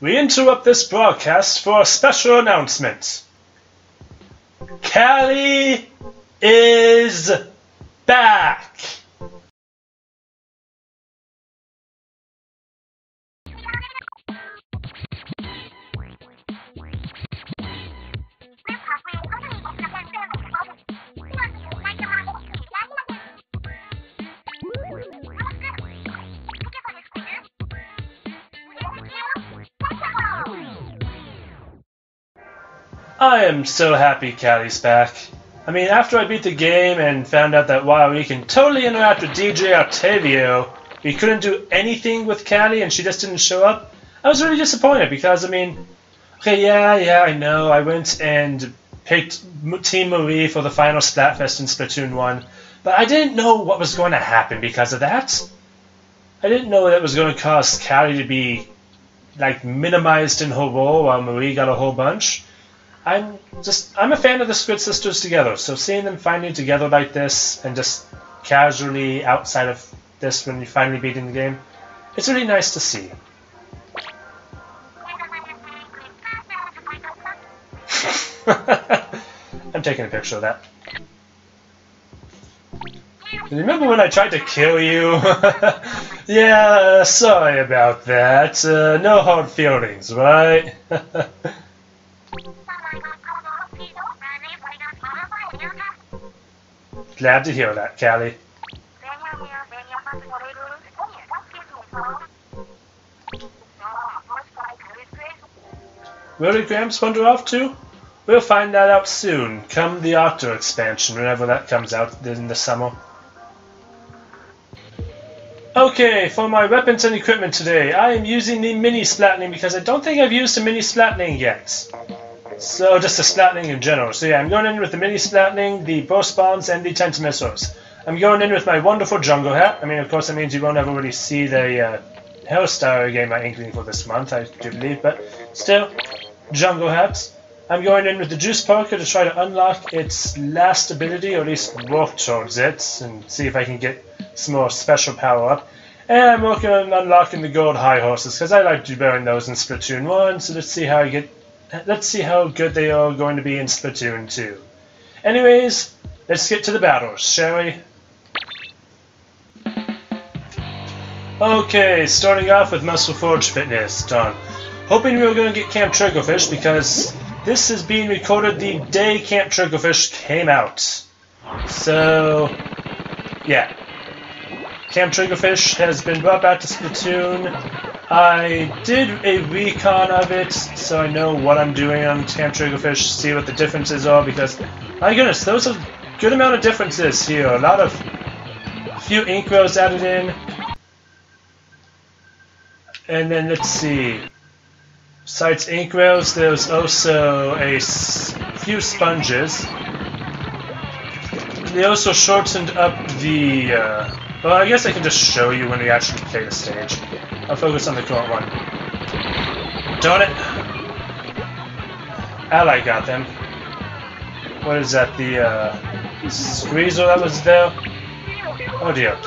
We interrupt this broadcast for a special announcement. Callie is back! Am so happy Callie's back. I mean, after I beat the game and found out that while we can totally interact with DJ Octavio, we couldn't do anything with Callie and she just didn't show up, I was really disappointed because, I mean, okay, yeah, yeah, I know, I went and picked Team Marie for the final Splatfest in Splatoon 1, but I didn't know what was going to happen because of that. I didn't know that was going to cause Callie to be, like, minimized in her role while Marie got a whole bunch. I'm just I'm a fan of the Squid Sisters together. So seeing them finally together like this and just casually outside of this when you finally beating the game, it's really nice to see. I'm taking a picture of that. Remember when I tried to kill you? yeah, sorry about that. Uh, no hard feelings, right? Glad to hear that, Callie. Where did Gramps wander off to? We'll find that out soon, come the Octo expansion, whenever that comes out in the summer. Okay, for my weapons and equipment today, I am using the Mini Splatling because I don't think I've used a Mini Splatling yet. So just the Splatling in general. So yeah, I'm going in with the Mini Splatling, the Burst Bombs, and the Tentamissiles. I'm going in with my wonderful jungle hat. I mean, of course, that means you won't ever really see the uh, hairstyle I gave my Inkling for this month, I do believe, but still, jungle hats. I'm going in with the Juice Parka to try to unlock its last ability, or at least work towards it, and see if I can get some more special power up. And I'm working on unlocking the gold Hi-Horses, because I like deburring those in Splatoon 1, so let's see how I get let's see how good they are going to be in Splatoon 2. Anyways, let's get to the battles, shall we? Okay, starting off with Musselforge Fitness, done. Hoping we are going to get Camp Triggerfish because this is being recorded the day Camp Triggerfish came out. So, yeah. Camp Triggerfish has been brought back to Splatoon I did a recon of it, so I know what I'm doing on Camp Triggerfish, see what the differences are, because, my goodness, those are good amount of differences here. A lot of, a few ink wells added in. And then, let's see. Besides ink wells, there's also a few sponges. They also shortened up the, uh, well, I guess I can just show you when we actually play the stage. I'll focus on the current one. Darn it! Ally got them. What is that, the, uh, squeezer that was there? Oh dear.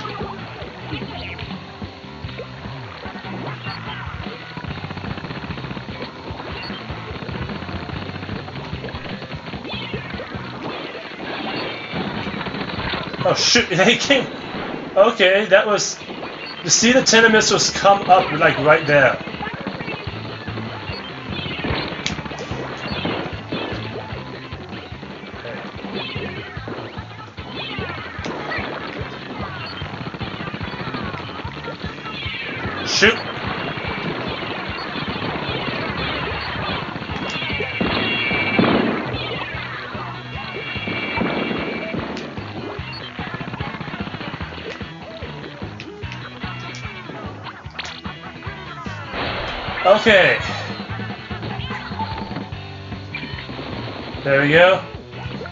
Oh shoot, they came... Okay, that was... You see the Tentamissiles come up, like, right there. Shoot! Okay. There we go.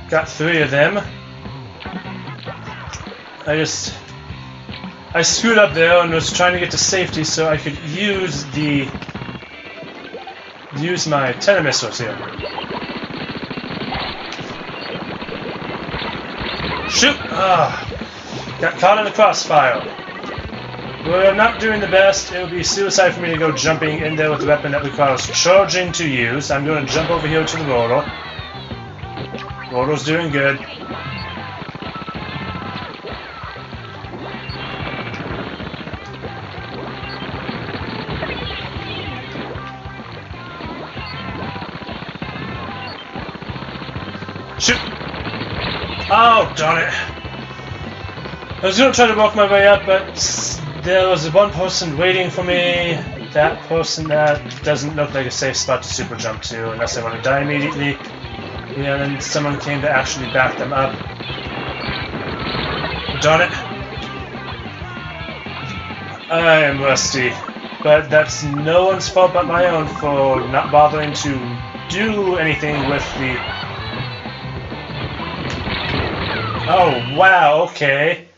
Got three of them. I just... I screwed up there and was trying to get to safety so I could use the... use my Tentamissiles here. Shoot! Ah! Got caught in the crossfire. We're not doing the best. It would be suicide for me to go jumping in there with a weapon that requires charging to use. I'm going to jump over here to the Roro. Roro's doing good. Shoot! Oh, darn it! I was going to try to walk my way up, but there was one person waiting for me. That person, that doesn't look like a safe spot to super jump to, unless I want to die immediately. Yeah, then someone came to actually back them up. Darn it! I am rusty, but that's no one's fault but my own for not bothering to do anything with the Oh, wow, okay.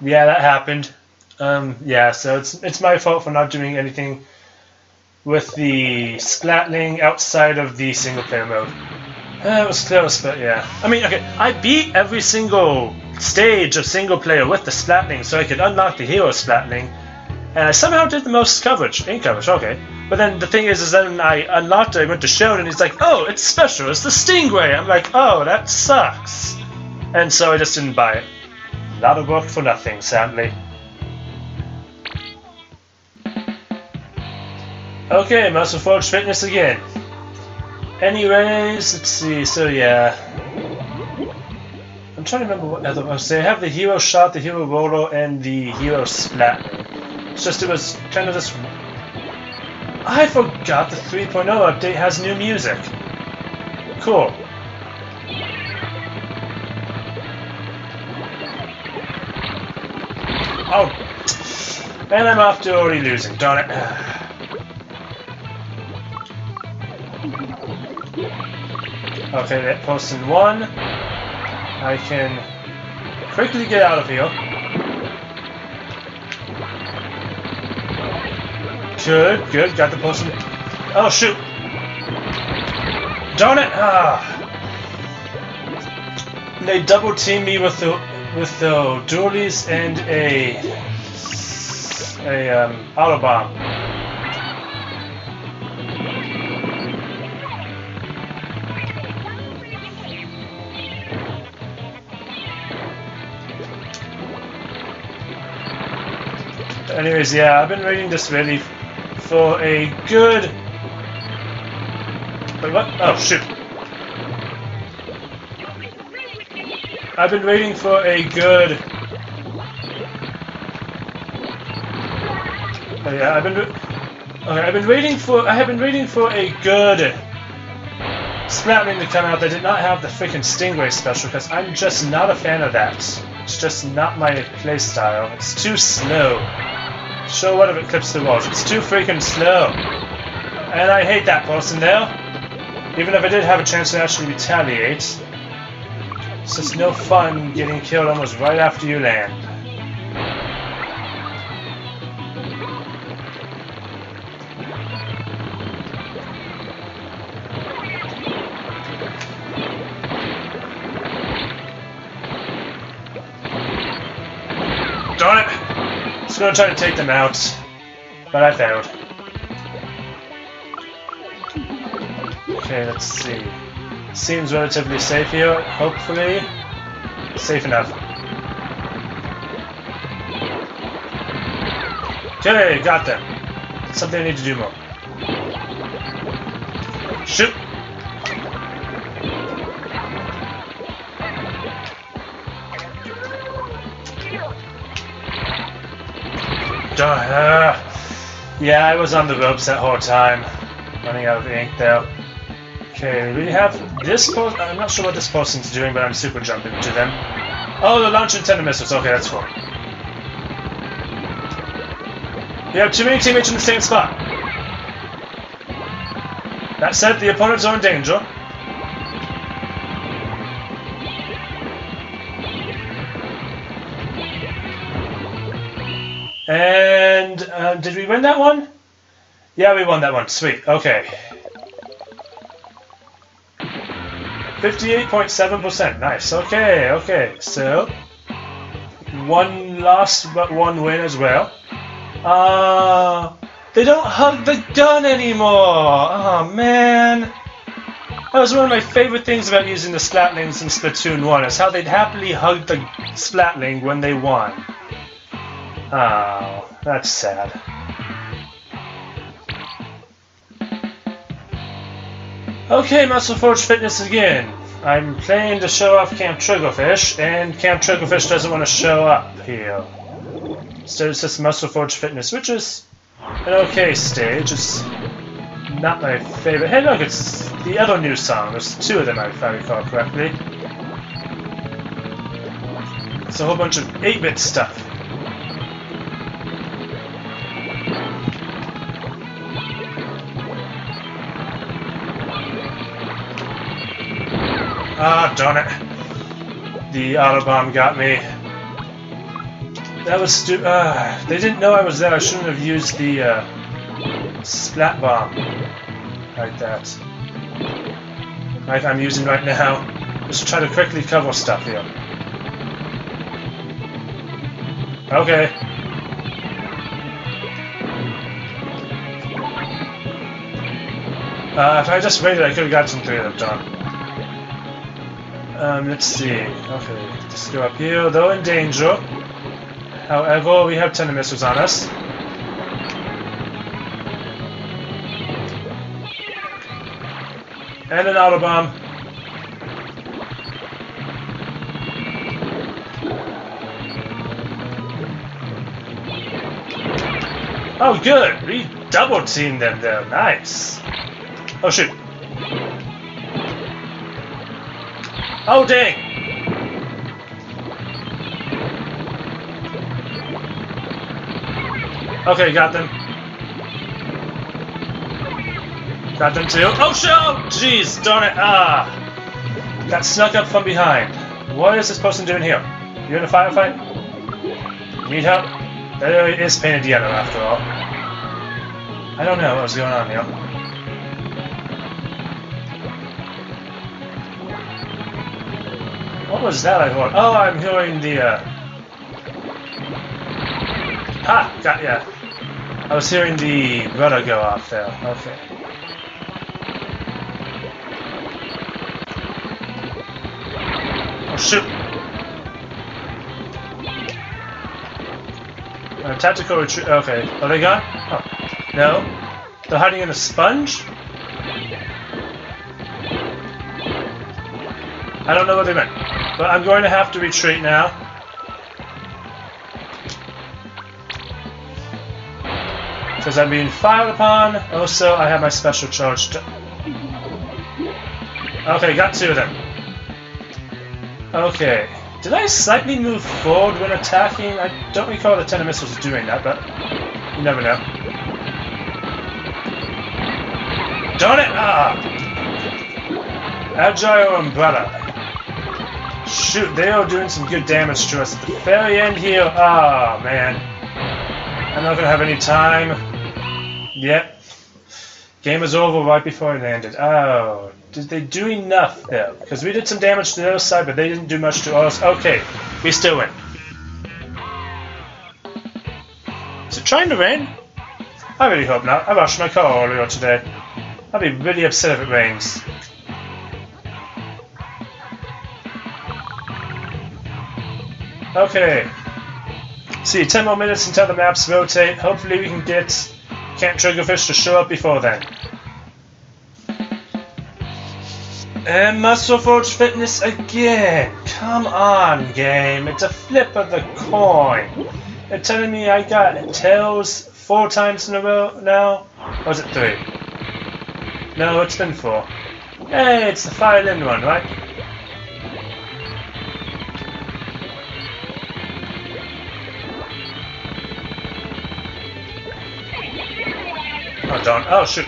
Yeah, that happened. Um, yeah, so it's it's my fault for not doing anything with the splatling outside of the single player mode. Uh, it was close, but yeah. I mean, okay, I beat every single stage of single player with the splatling so I could unlock the hero splatling, and I somehow did the most coverage. In coverage, okay. But then the thing is, is then I unlocked it, I went to show and he's like, oh, it's special, it's the Stingray. I'm like, oh, that sucks. And so I just didn't buy it. A lot of work for nothing, sadly. Okay, Musselforge Fitness again. Anyways, let's see, so yeah. I'm trying to remember what other ones. They have the Hero Shot, the Hero Roller, and the Hero Splat. It's just it was kind of this I forgot the 3.0 update has new music. Cool. Oh. And I'm off to already losing, darn it. Okay, that post in one. I can quickly get out of here. Good, good. Got the potion. Oh, shoot. Darn it! Ah. They double team me with the with the dualies and a a um, auto bomb. Anyways, yeah, I've been reading this really for a good... Wait, what? Oh, shoot. I've been waiting for a good... Oh yeah, I've been... Oh okay, I've been waiting for... I have been waiting for a good... Splatling to come out that did not have the freaking Stingray special, because I'm just not a fan of that. It's just not my playstyle. It's too slow. So what if it clips the walls? It's too freaking slow. And I hate that person there. Even if I did have a chance to actually retaliate. It's just no fun getting killed almost right after you land. Darn it! going to try to take them out, but I failed. Okay, let's see. Seems relatively safe here, hopefully. Safe enough. Okay, got them. Something I need to do more. Shoot! Uh, yeah, I was on the ropes that whole time. Running out of ink there. Okay, we have this post. I'm not sure what this person's doing, but I'm super jumping to them. Oh, they're launching Tentamissiles. Okay, that's cool. You have too many teammates in the same spot. That said, the opponents are in danger. And uh, did we win that one? Yeah, we won that one. Sweet. Okay. 58.7%. Nice. Okay, okay. So, one last but one win as well. Uh, they don't hug the gun anymore. Oh man. That was one of my favorite things about using the Splatlings in Splatoon 1, is how they'd happily hug the Splatling when they won. Oh, that's sad. Okay, Musselforge Fitness again. I'm playing to show off Camp Triggerfish, and Camp Triggerfish doesn't want to show up here. Instead, it's just Musselforge Fitness, which is an okay stage. It's not my favorite. Hey, look, it's the other new song. There's two of them, if I recall correctly. It's a whole bunch of 8-bit stuff. Ah, darn it. The auto bomb got me. That was stu- uh, They didn't know I was there. I shouldn't have used the, uh, splat bomb. Like that. Like I'm using right now. Just try to quickly cover stuff here. Okay. Uh, if I just waited, I could have got some them done. Um, let's see. Okay, let's go up here, though in danger. However, we have Tentamissiles on us. And an auto bomb. Oh, good. We double teamed them there. Nice. Oh, shoot. Oh, dang! Okay, got them. Got them too. Oh, shit! Oh, jeez, darn it! Ah! Got snuck up from behind. What is this person doing here? You in a firefight? Need help? That is painted yellow, after all. I don't know what's going on here. What was that I heard? Oh, I'm hearing the, uh... Ha! Got ya. I was hearing the rudder go off there. Okay. Oh, shoot! Tactical retreat. Okay. Are they gone? Oh. No? They're hiding in a sponge? I don't know what they meant. But I'm going to have to retreat now. Because I'm being fired upon. Also, I have my special charge. Okay, got two of them. Okay. Did I slightly move forward when attacking? I don't recall the Tentamissiles doing that, but you never know. Darn it! Ah! Agile Umbrella. Shoot, they are doing some good damage to us at the very end here. Ah, oh, man. I'm not gonna have any time. Yep. Game is over right before I landed. Oh, did they do enough though? Because we did some damage to the other side, but they didn't do much to us. Okay, we still win. Is it trying to rain? I really hope not. I washed my car earlier today. I'd be really upset if it rains. Okay. See, 10 more minutes until the maps rotate. Hopefully we can get Camp Triggerfish to show up before then. And Musselforge Fitness again. Come on, game. It's a flip of the coin. They're telling me I got tails four times in a row now? Or was it three? No, it's been four. Hey, it's the Fire one, right? Oh, darn. Oh, shoot.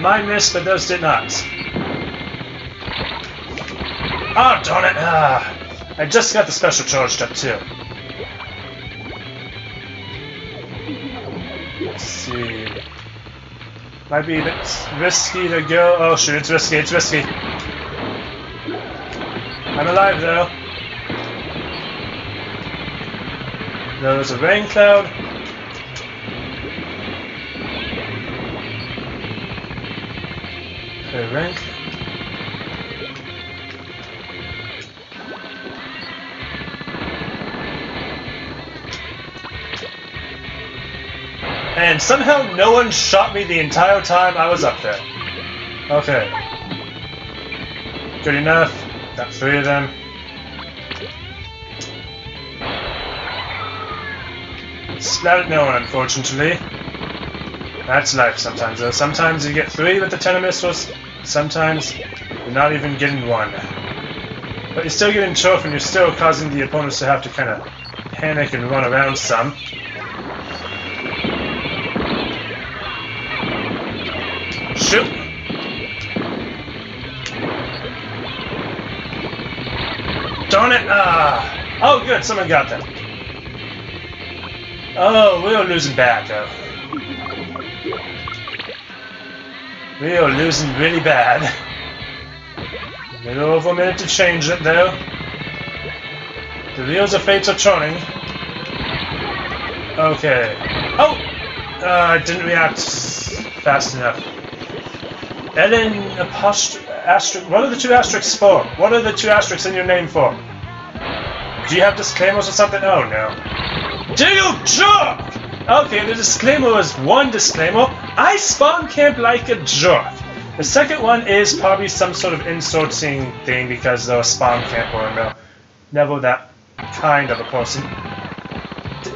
Mine missed, but those did not. Oh, darn it. Ah, I just got the special charged up, too. Let's see. Might be a bit risky to go. Oh, shoot, it's risky, it's risky. I'm alive, though. There was a rain cloud. A rain And somehow no one shot me the entire time I was up there. Okay. Good enough. Got three of them. Splattered no one, unfortunately. That's life sometimes, though. Sometimes you get three with the Tentamissiles, sometimes you're not even getting one. But you're still getting choked and you're still causing the opponents to have to kind of panic and run around some. Shoot! Darn it! Ah! Oh, good, someone got them. Oh, we are losing bad, though. We are losing really bad. A little over a minute to change it, though. The wheels of fate are turning. Okay. Oh! Uh, I didn't react fast enough. Ellen apostrophe asterisk. What are the two asterisks for? What are the two asterisks in your name for? Do you have disclaimers or something? Oh no. Do you jerk? Okay, the disclaimer was one disclaimer. I spawn camp like a jerk. The second one is probably some sort of insulting thing because they're a spawn camp or no, never that kind of a person.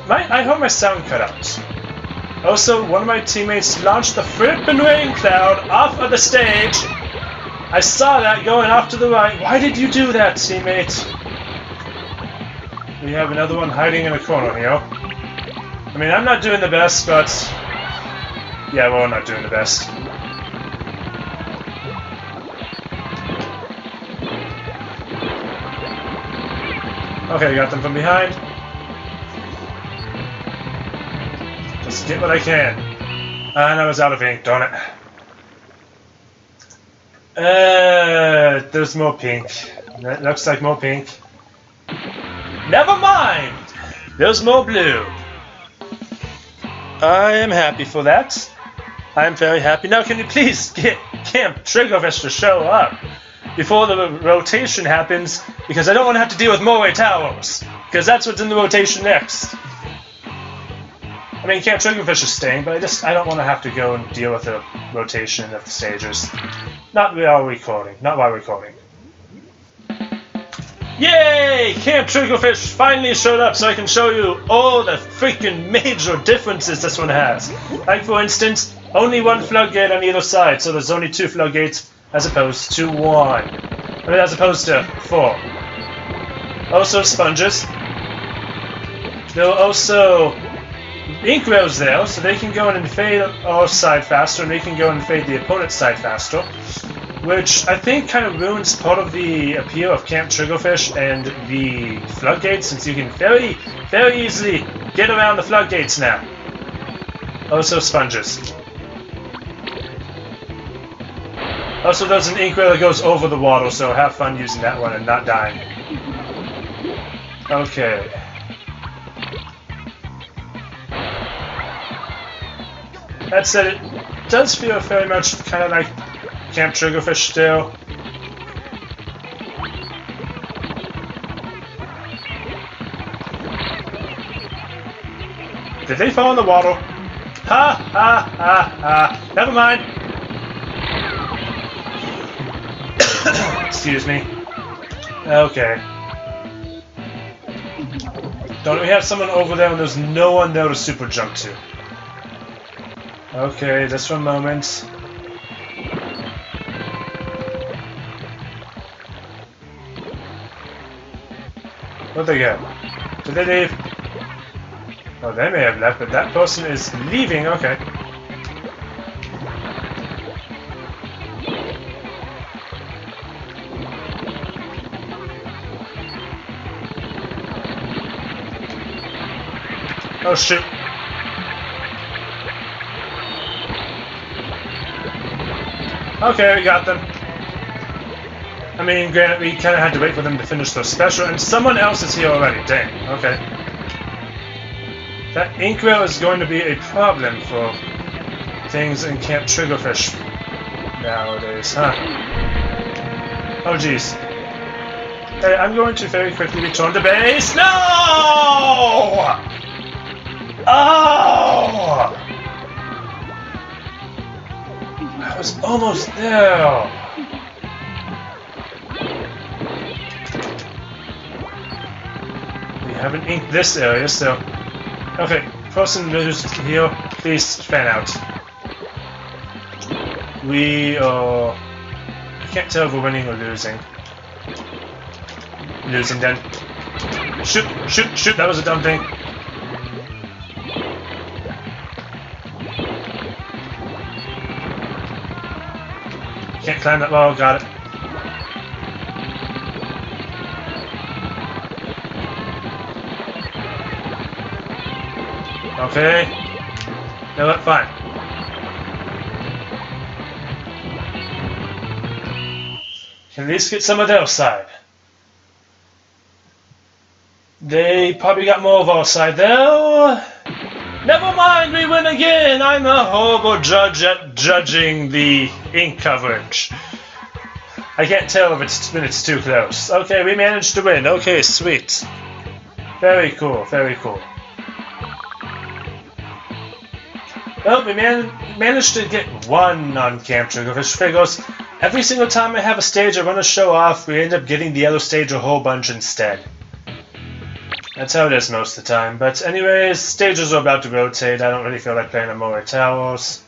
My, I hope my sound cut out. Also, one of my teammates launched the flippin' rain cloud off of the stage. I saw that going off to the right. Why did you do that, teammate? We have another one hiding in a corner here. I mean, I'm not doing the best, but... Yeah, well, I'm not doing the best. Okay, I got them from behind. Just get what I can. And I was out of ink, darn it. Uh, there's more pink. That looks like more pink. Never mind! There's more blue. I am happy for that. I am very happy. Now, can you please get Camp Triggerfish to show up before the rotation happens? Because I don't want to have to deal with Moray Towers. Because that's what's in the rotation next. I mean, Camp Triggerfish is staying, but I just I don't want to have to go and deal with the rotation of the stages. Not while recording. Not while recording. Yay! Camp Triggerfish finally showed up so I can show you all the freaking major differences this one has. Like, for instance, only one floodgate on either side, so there's only two floodgates as opposed to one. I mean, as opposed to four. Also, sponges. There are also ink rails there, so they can go in and fade our side faster, and they can go and fade the opponent's side faster which I think kind of ruins part of the appeal of Camp Triggerfish and the floodgates, since you can very, very easily get around the floodgates now. Also sponges. Also, there's an inkwell that goes over the water, so have fun using that one and not dying. Okay. That said, it does feel very much kind of like Camp Triggerfish still. Did they fall in the water? Ha ha ha ha. Never mind. Excuse me. Okay. Don't we have someone over there and there's no one there to super jump to? Okay, just for a moment. Where'd they go? Did they leave? Oh, they may have left, but that person is leaving, okay. Oh shit. Okay, we got them. I mean, granted, we kind of had to wait for them to finish their special, and someone else is here already. Dang, okay. That inkwell is going to be a problem for things in Camp Triggerfish nowadays, huh? Oh jeez. Hey, I'm going to very quickly return to base. No! Oh! I was almost there. Haven't inked this area, so... Okay, person who's here, please fan out. We are... I can't tell if we're winning or losing. Losing then. Shoot, shoot, shoot, that was a dumb thing. Can't climb that wall, got it. Okay. No, that's fine. Can least get some of their side. They probably got more of our side though. Never mind, we win again! I'm a horrible judge at judging the ink coverage. I can't tell if it's when it's too close. Okay, we managed to win. Okay, sweet. Very cool, very cool. Well, we man managed to get one on Camp Triggerfish Figures. Every single time I have a stage I run a show off, we end up getting the other stage a whole bunch instead. That's how it is most of the time. But anyways, stages are about to rotate. I don't really feel like playing Moray Towers.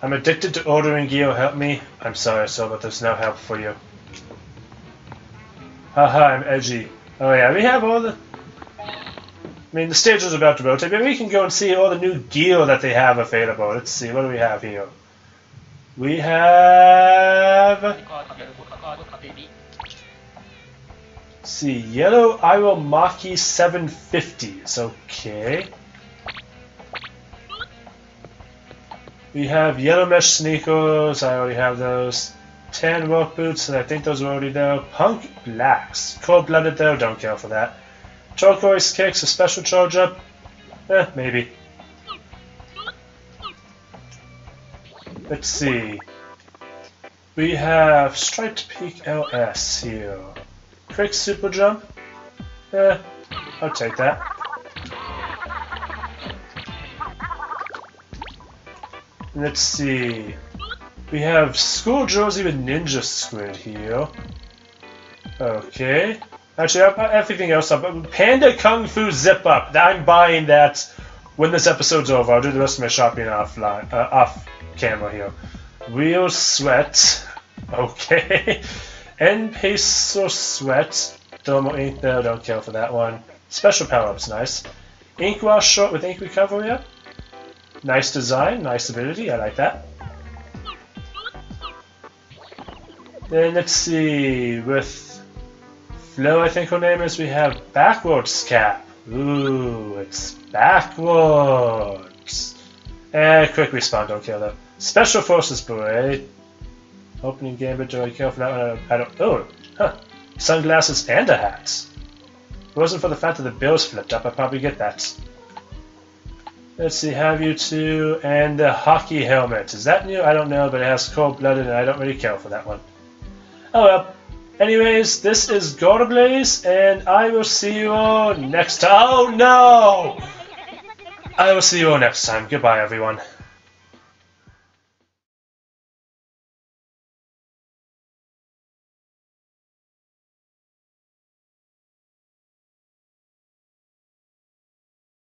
I'm addicted to ordering gear. Help me. I'm sorry, so but there's no help for you. Haha, I'm edgy. Oh yeah, we have all the... I mean, the stage is about to rotate, Maybe we can go and see all the new gear that they have available. Let's see, what do we have here? We have... Let's see, yellow Iromaki 750s, okay. We have yellow mesh sneakers, I already have those. Tan work boots, and I think those are already there. Punk blacks, cold-blooded though, don't care for that. Turquoise kicks, a special charge up? Eh, maybe. Let's see. We have Striped Peak LS here. Quick super jump? Eh, I'll take that. Let's see. We have School Jersey with Ninja Squid here. Okay. Actually, I'll put everything else up. Panda Kung Fu Zip Up. I'm buying that when this episode's over. I'll do the rest of my shopping offline, uh, off camera here. Real Sweat. Okay. N Peso Sweat. Thermal Ink there, don't care for that one. Special power-ups, nice. Ink Wash short with ink recovery. Nice design, nice ability, I like that. Then let's see, with Flo, I think her name is, we have Backwards Cap. Ooh, it's backwards. Eh, quick respawn, don't kill them. Special Forces Parade. Opening gambit, do I kill for that one? I don't. Oh, huh. Sunglasses and a hat. If it wasn't for the fact that the bills flipped up, I'd probably get that. Let's see, have you two, and the hockey helmet. Is that new? I don't know, but it has cold-blooded, and I don't really care for that one. Oh well. Anyways, this is GardeBlaze, and I will see you all next time. Oh no! I will see you all next time. Goodbye, everyone.